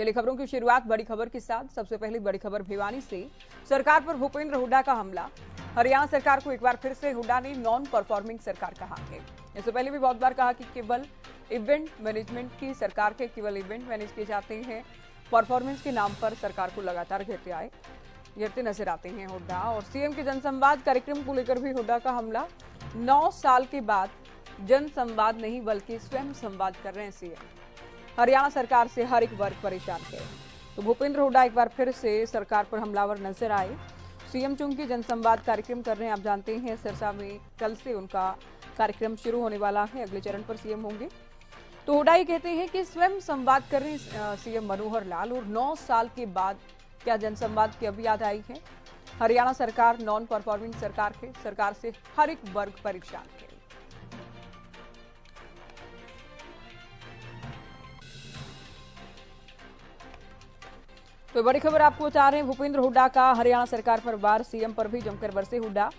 चलिए खबरों की शुरुआत बड़ी खबर के साथ। सबसे पहले बड़ी खबर भिवानी से। सरकार पर भूपेंद्र हुड्डा का हमला। हरियाणा सरकार को एक बार फिर से हुड्डा ने नॉन परफॉर्मिंग सरकार कहा है। इससे पहले भी बहुत बार कहा कि केवल इवेंट मैनेजमेंट की सरकार के, केवल इवेंट मैनेज किए जाते हैं। परफॉर्मेंस के नाम पर सरकार को लगातार घेरते आए, घेरते नज़र आते हैं हुड्डा। और सीएम के जनसंवाद कार्यक्रम को लेकर भी हुड्डा का हमला। नौ साल के बाद जनसंवाद नहीं, बल्कि स्वयं संवाद कर रहे हैं सीएम हरियाणा सरकार से हर एक वर्ग परेशान है। तो भूपेंद्र हुड्डा एक बार फिर से सरकार पर हमलावर नज़र आए। सीएम चुंकी जनसंवाद कार्यक्रम कर रहे हैं, आप जानते हैं, सिरसा में कल से उनका कार्यक्रम शुरू होने वाला है। अगले चरण पर सीएम होंगे। तो हुडा ये कहते हैं कि स्वयं संवाद कर रहे सीएम मनोहर लाल और नौ साल के बाद क्या जनसंवाद की अभी याद आई है? हरियाणा सरकार, नॉन परफॉर्मिंग सरकार के सरकार से हर एक वर्ग परेशान है। तो बड़ी खबर आपको बता रहे हैं, भूपेंद्र हुड्डा का हरियाणा सरकार पर बार सीएम पर भी जमकर बरसे हुड्डा।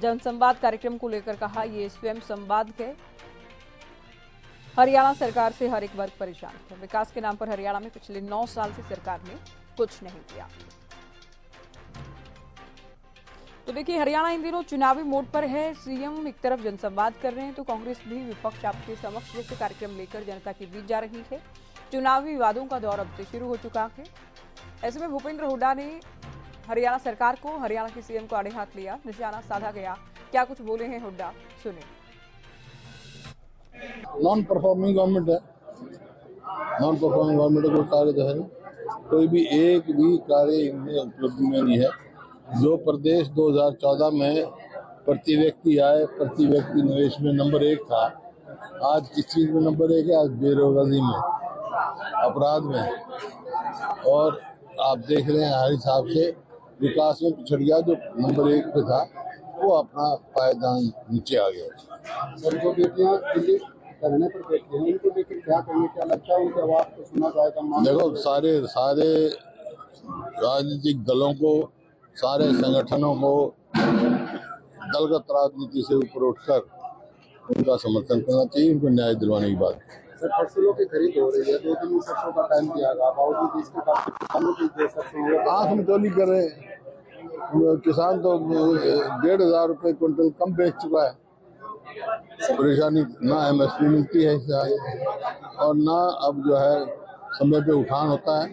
जनसंवाद कार्यक्रम को लेकर कहा, ये स्वयं संवाद है। हरियाणा सरकार से हर एक वर्ग परेशान है। विकास के नाम पर हरियाणा में पिछले नौ साल से सरकार ने कुछ नहीं किया। तो देखिए, हरियाणा इन दिनों चुनावी मोड पर है। सीएम एक तरफ़ जनसंवाद कर रहे हैं तो कांग्रेस भी विपक्ष आपके समक्ष कार्यक्रम लेकर जनता के बीच जा रही है। चुनावी विवादों का दौर अब से शुरू हो चुका है। ऐसे में भूपेंद्र हुड्डा ने हरियाणा सरकार को, हरियाणा के सीएम को आड़े हाथ लिया। निशाना साधा गया। क्या कुछ बोले हैं हुड्डा? सुने। नॉन परफॉर्मिंग गवर्नमेंट है। नॉन परफॉर्मिंग गवर्नमेंट कोई कार्य तो है कोई भी एक भी कार्य इनमें उपलब्धि में नहीं है। जो प्रदेश 2014 में प्रति व्यक्ति आय प्रति व्यक्ति निवेश में नंबर एक था, आज किस चीज़ में नंबर एक है? आज बेरोजगारी में, अपराध में। और आप देख रहे हैं हर हिसाब से विकास में पिछड़ गया जो नंबर एक पे था वो अपना पायदान नीचे आ गया। सर जो बेटियाँ दिल्ली धरने पर बैठी हैं उनको लेकर क्या कहेंगे क्या लगता है उनकी आवाज़ को सुना जाएगा देखो सारे सारे राजनीतिक दलों को सारे संगठनों को दलगत राजनीति से ऊपर उठकर उनका समर्थन करना चाहिए उनको न्याय दिलवाने की बात। सर फ़सलों की खरीद हो रही है दो दिन सरसों का टाइम दिया गया बावजूद इसके बाद किसानों की जो सरसों है आँख में टोली कर रहे किसान तो डेढ़ हज़ार रुपये क्विंटल कम बेच चुका है। परेशानी ना एम एस पी मिलती है इससे और ना अब जो है समय पे उठान होता है।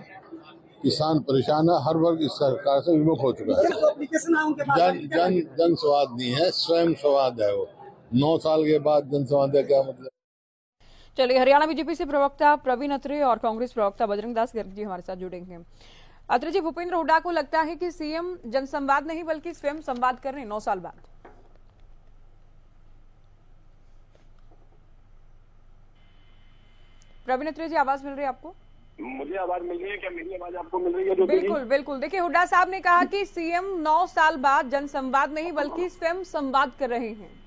किसान परेशान है हर वर्ग इस सरकार से विमुख हो चुका है। जन जन जन स्वाद नहीं है स्वयं स्वाद है वो। नौ साल के बाद जन स्वाद है क्या मतलब? चलिए हरियाणा बीजेपी से प्रवक्ता प्रवीण अत्रे और कांग्रेस प्रवक्ता बजरंग दास गर्ग जी हमारे साथ जुड़ेंगे। अत्रे जी भूपेंद्र हुड्डा को लगता है कि सीएम जनसंवाद नहीं बल्कि स्वयं संवाद कर रहे नौ साल बाद। प्रवीण अत्रे जी आवाज़ मिल रही है आपको? मुझे आवाज़ मिल रही है क्या? मेरी आवाज़ आपको मिल रही है जो बिल्कुल बिल्कुल। देखिए हुड्डा साहब ने कहा कि सीएम नौ साल बाद जनसंवाद नहीं बल्कि स्वयं संवाद कर रहे हैं।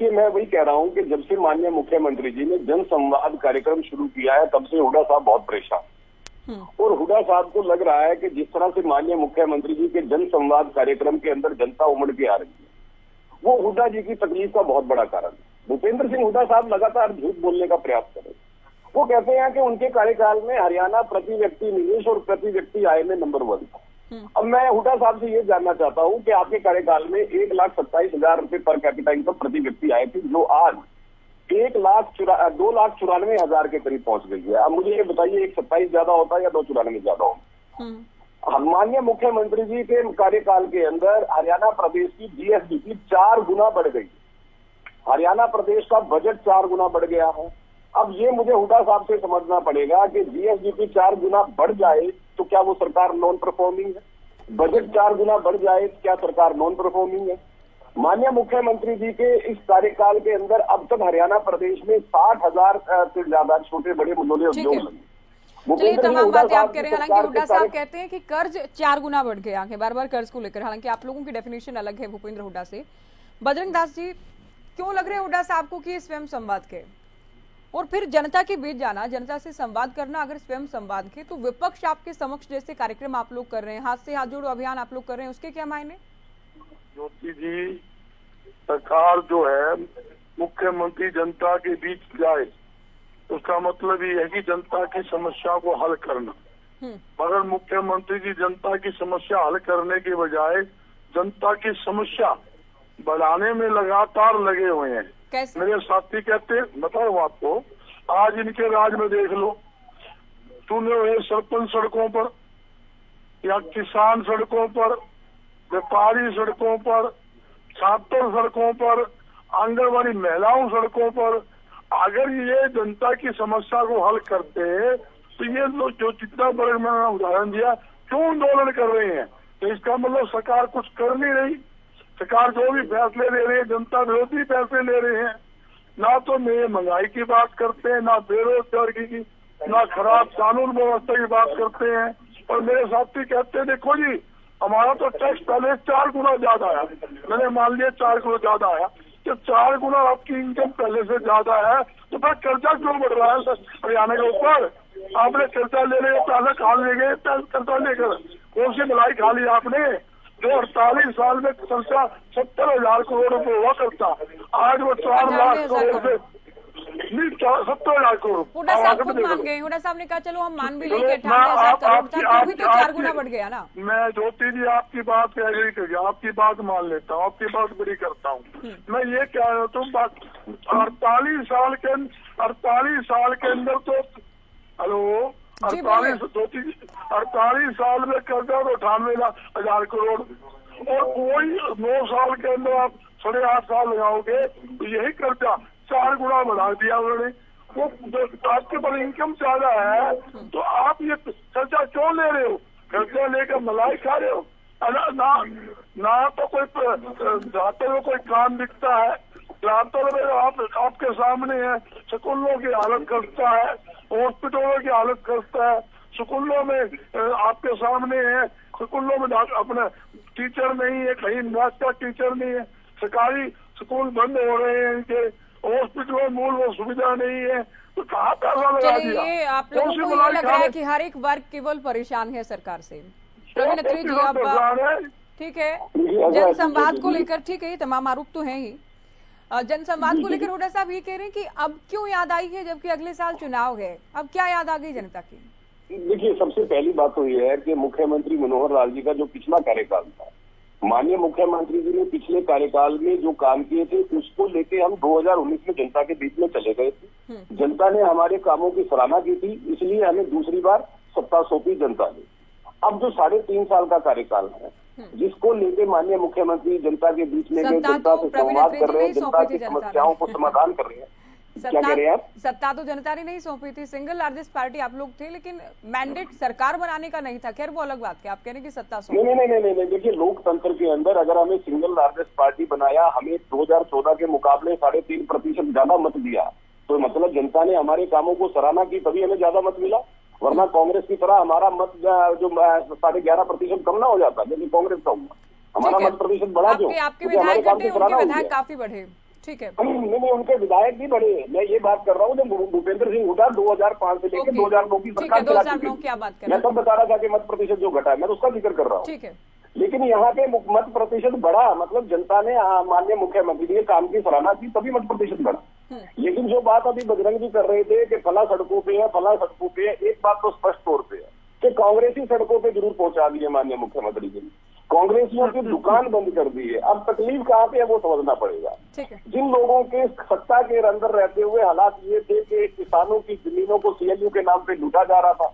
देखिए मैं वही कह रहा हूँ कि जब से माननीय मुख्यमंत्री जी ने जन संवाद कार्यक्रम शुरू किया है तब से हुडा साहब बहुत परेशान हम्म। और हुडा साहब को लग रहा है कि जिस तरह से माननीय मुख्यमंत्री जी के जन संवाद कार्यक्रम के अंदर जनता उमड़ के आ रही है वो हुडा जी की तकलीफ़ का बहुत बड़ा कारण है भूपेंद्र सिंह हुडा साहब लगातार झूठ बोलने का प्रयास कर रहे हैं वो कहते हैं कि उनके कार्यकाल में हरियाणा प्रति व्यक्ति निवेश और प्रति व्यक्ति आय में नंबर वन था। अब मैं हुडा साहब से ये जानना चाहता हूँ कि आपके कार्यकाल में एक लाख सत्ताईस हज़ार रुपए पर कैपिटा इनकम प्रति व्यक्ति आए थे जो आज एक लाख चुरा दो लाख चौरानवे हज़ार के करीब पहुँच गई है। अब मुझे ये बताइए एक सत्ताईस ज़्यादा होता है या दो चौरानवे ज़्यादा होता हम्म, है माननीय मुख्यमंत्री जी के कार्यकाल के अंदर हरियाणा प्रदेश की जीएसडीपी चार गुना बढ़ गई। हरियाणा प्रदेश का बजट चार गुना बढ़ गया है। अब ये मुझे हुडा साहब से समझना पड़ेगा कि जीएसडीपी चार गुना बढ़ जाए तो क्या वो सरकार नॉन परफॉर्मिंग है? बजट चार गुना बढ़ जाए तो क्या सरकार नॉन परफॉर्मिंग है? माननीय मुख्यमंत्री जी के इस कार्यकाल के अंदर अब तक हरियाणा प्रदेश में साठ हज़ार से ज़्यादा छोटे बड़े मुनोले उद्योग। लगे चलिए भूपेंद्र तमाम हुड्डा बातें आप साहब कह रहे हैं। हालाँकि हुड्डा साहब कहते हैं कि कर्ज चार गुना बढ़ गया है बार बार कर्ज को लेकर। हालाँकि आप लोगों की डेफिनेशन अलग है भूपेंद्र हुड्डा से। बजरंग दास जी क्यों लग रहे हैं हुड्डा साहब को कि स्वयं संवाद के? और फिर जनता के बीच जाना जनता से संवाद करना अगर स्वयं संवाद के तो विपक्ष आपके समक्ष जैसे कार्यक्रम आप लोग कर रहे हैं हाथ से हाथ जोड़ो अभियान आप लोग कर रहे हैं उसके क्या मायने? ज्योति जी सरकार जो है मुख्यमंत्री जनता के बीच जाए उसका मतलब ये है कि जनता की समस्या को हल करना। हम्म, मगर मुख्यमंत्री जी जनता की समस्या हल करने के बजाय जनता की समस्या बढ़ाने में लगातार लगे हुए हैं। कैसे? मेरे साथी कहते बताओ आपको, आज इनके राज में देख लो। तूने हुए सरपंच सड़कों पर, या किसान सड़कों पर, व्यापारी सड़कों पर, छात्र सड़कों पर, आंगनबाड़ी महिलाओं सड़कों पर, अगर ये जनता की समस्या को हल करते तो ये लोग जो जितना बड़े मैंने उदाहरण दिया, क्यों आंदोलन कर रहे हैं? तो इसका मतलब सरकार कुछ कर नहीं रही। सरकार जो भी फैसले ले रही है, जनता विरोधी फैसले ले रहे हैं। ना तो नए महँगाई की बात करते हैं, ना बेरोजगारी की, ना खराब कानून व्यवस्था की बात करते हैं। और मेरे साथी कहते हैं, देखो जी, हमारा तो टैक्स पहले चार गुना ज़्यादा आया। मैंने मान लिया चार गुना ज़्यादा आया। तो चार गुना आपकी इनकम पहले से ज़्यादा है तो फिर कर्जा क्यों बढ़ रहा है? हरियाणा के ऊपर आपने कर्जा ले रहे पैसा खा ले गए? कर्जा लेकर कौन सी मलाई खा ली आपने? जो अड़तालीस साल में खर्चा सत्तर हज़ार करोड़ रुपए हुआ करता। आज वो चार लाख करोड़ नहीं सत्तर करोड़। हुडा साहब खुद मान गए हुडा साहब ने कहा चलो हम मान भी लेंगे तो चार गुना बढ़ गया ना। मैं ज्योति जी आपकी बात रही करिए आपकी बात मान लेता हूँ आपकी बात बड़ी करता हूँ। मैं ये कह रहा हूँ अड़तालीस साल के अड़तालीस साल के अंदर तो हेलो? अड़तालीस दो जी अड़तालीस साल में कर्जा तो अठानवे हज़ार करोड़। और कोई नौ साल के अंदर आप साढ़े आठ साल लगाओगे तो यही कर्जा चार गुना बढ़ा दिया उन्होंने। वो जो आपके पास इनकम ज़्यादा है तो आप ये कर्जा क्यों ले रहे हो? कर्जा लेकर मलाई खा रहे हो? ना ना, ना तो कोई जाते हुए कोई काम दिखता है। जाते में आप आपके सामने है। स्कूलों की हालत करता है हॉस्पिटलों की हालत करता है। स्कूलों में आपके सामने है। स्कूलों में अपना टीचर नहीं है कहीं का टीचर नहीं है। सरकारी स्कूल बंद हो रहे हैं इनके। हॉस्पिटलों में मूल वो सुविधा नहीं है। तो कहाँ पैसा लगा दिया? आप लोगों को ये लग रहा है कि हर एक वर्ग केवल परेशान है सरकार से। जी परेशान है? ठीक है। जन संवाद तो को लेकर ठीक है तमाम आरोप तो है ही। अ, जन संवाद को लेकर हुडा साहब ये कह रहे हैं कि अब क्यों याद आई है जबकि अगले साल चुनाव है? अब क्या याद आ गई जनता की? देखिए सबसे पहली बात तो ये है कि मुख्यमंत्री मनोहर लाल जी का जो पिछला कार्यकाल था माननीय मुख्यमंत्री जी ने पिछले कार्यकाल में जो काम किए थे उसको लेके हम 2019 में जनता के बीच में चले गए थे। जनता ने हमारे कामों की सराहना की थी इसलिए हमें दूसरी बार सत्ता सौंपी जनता ने। अब जो साढ़े तीन साल का कार्यकाल है जिसको लेके माननीय मुख्यमंत्री जनता के बीच में गए जनता तो से संवाद कर रहे हैं जनता की। समस्याओं को समाधान कर रहे हैं। क्या कह रहे हैं आप? सत्ता तो जनता ने नहीं सौंपी थी। सिंगल लार्जेस्ट पार्टी आप लोग थे लेकिन मैंडेट सरकार बनाने का नहीं था। खैर वो अलग बात है। आप कह रहे कि सत्ता नहीं नहीं नहीं नहीं नहीं देखिए लोकतंत्र के अंदर अगर हमें सिंगल लार्जेस्ट पार्टी बनाया हमें 2014 के मुकाबले साढ़े तीन प्रतिशत ज़्यादा मत दिया तो मतलब जनता ने हमारे कामों को सराहना की तभी हमें ज़्यादा मत मिला। वरना कांग्रेस की तरह हमारा मत जो साढ़े ग्यारह प्रतिशत कम ना हो जाता जैसे कांग्रेस का हुआ। हमारा मत प्रतिशत बढ़ा क्यों? आपके आपके क्योंकि हमारे विधायक काम घटे की सराहना उनके विधायक काफ़ी बढ़े। ठीक है। नहीं नहीं उनके विधायक भी बढ़े मैं ये बात कर रहा हूँ जब भूपेंद्र सिंह हुडा 2005 से लेकर ओके। 2009 की है, सरकार चला 2009 चुकी की बात कर मैं तब बता रहा था कि मत प्रतिशत जो घटा है मैं तो उसका ज़िक्र कर रहा हूँ। ठीक है। लेकिन यहाँ पे मत प्रतिशत बढ़ा मतलब जनता ने माननीय मुख्यमंत्री के काम की सराहना की तभी मत प्रतिशत बढ़ा। लेकिन जो बात अभी बजरंग जी कर रहे थे कि फला सड़कों पे है फला सड़कों पे है एक बात तो स्पष्ट तौर पे है कि कांग्रेसी सड़कों पे ज़रूर पहुँचा दी है माननीय मुख्यमंत्री जी ने। कांग्रेसियों की दुकान बंद कर दी है। अब तकलीफ़ कहाँ पे है वो समझना पड़ेगा। जिन लोगों के सत्ता के अंदर रहते हुए हालात ये थे कि किसानों की जमीनों को सीएलयू के नाम पे लूटा जा रहा था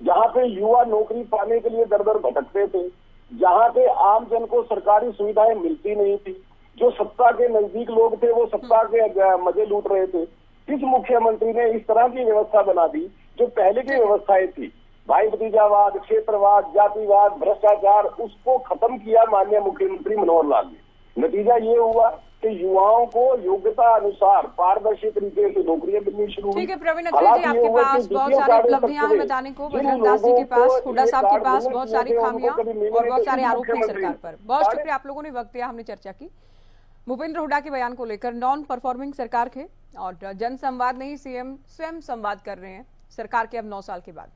जहाँ पे युवा नौकरी पाने के लिए दर दर भटकते थे जहाँ पे आमजन को सरकारी सुविधाएँ मिलती नहीं थी जो सत्ता के नज़दीक लोग थे वो सत्ता के मज़े लूट रहे थे। इस मुख्यमंत्री ने इस तरह की व्यवस्था बना दी जो पहले की व्यवस्थाएँ थी। भाई भतीजावाद क्षेत्रवाद जातिवाद भ्रष्टाचार उसको खत्म किया माननीय मुख्यमंत्री मनोहर लाल ने। नतीजा ये हुआ कि युवाओं को योग्यता अनुसार पारदर्शी तरीके से नौकरियाँ मिलनी शुरू ठीक है प्रवीण अत्री हालात जी आपके पास बहुत सारी उपलब्धियाँ हैं बताने को बजरंग दास जी के पास ये साहब के पास बहुत सारी खामियाँ और बहुत सारे आरोप हैं सरकार पर। बहुत शुक्रिया आप लोगों ने वक्त दिया हमने चर्चा की। भूपेंद्र हुडा के बयान को लेकर नॉन परफॉर्मिंग सरकार के और जनसंवाद नहीं सीएम स्वयं संवाद कर रहे हैं। सरकार के अब नौ साल के बाद।